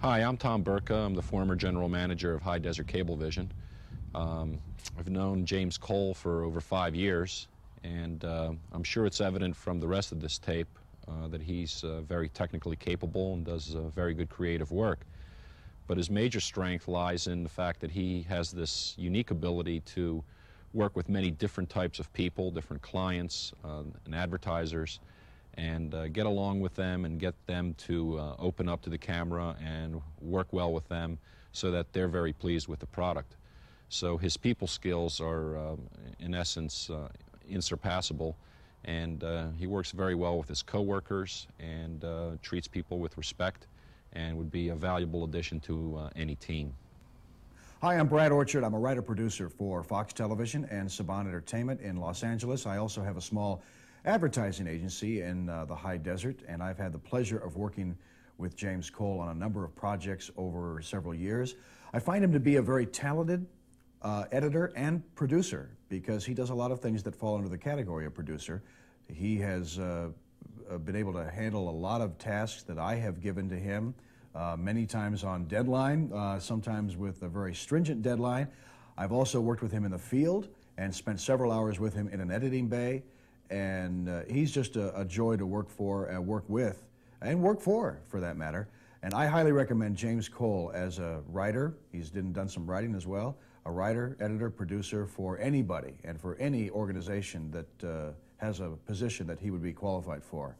Hi, I'm Tom Burka. I'm the former general manager of Hi-Desert Cablevision. Um, I've known James Cole for over five years, and uh, I'm sure it's evident from the rest of this tape uh, that he's uh, very technically capable and does uh, very good creative work. But his major strength lies in the fact that he has this unique ability to work with many different types of people, different clients uh, and advertisers, and uh, get along with them and get them to uh, open up to the camera and work well with them so that they're very pleased with the product. So his people skills are, um, in essence, uh, insurpassable, and uh, he works very well with his coworkers and uh, treats people with respect and would be a valuable addition to uh, any team. Hi, I'm Brad Orchard. I'm a writer producer for Fox Television and Saban Entertainment in Los Angeles. I also have a small advertising agency in uh, the high desert, and I've had the pleasure of working with James Cole on a number of projects over several years. I find him to be a very talented uh, editor and producer because he does a lot of things that fall under the category of producer. He has uh, uh been able to handle a lot of tasks that I have given to him, uh, many times on deadline, uh, sometimes with a very stringent deadline. I've also worked with him in the field and spent several hours with him in an editing bay and uh, he's just a, a, joy to work for and work with and work for for that matter. And i highly recommend james cole as a writer. He's done, done some writing as well. A writer editor producer for anybody and for any organization that uh, has a position that he would be qualified for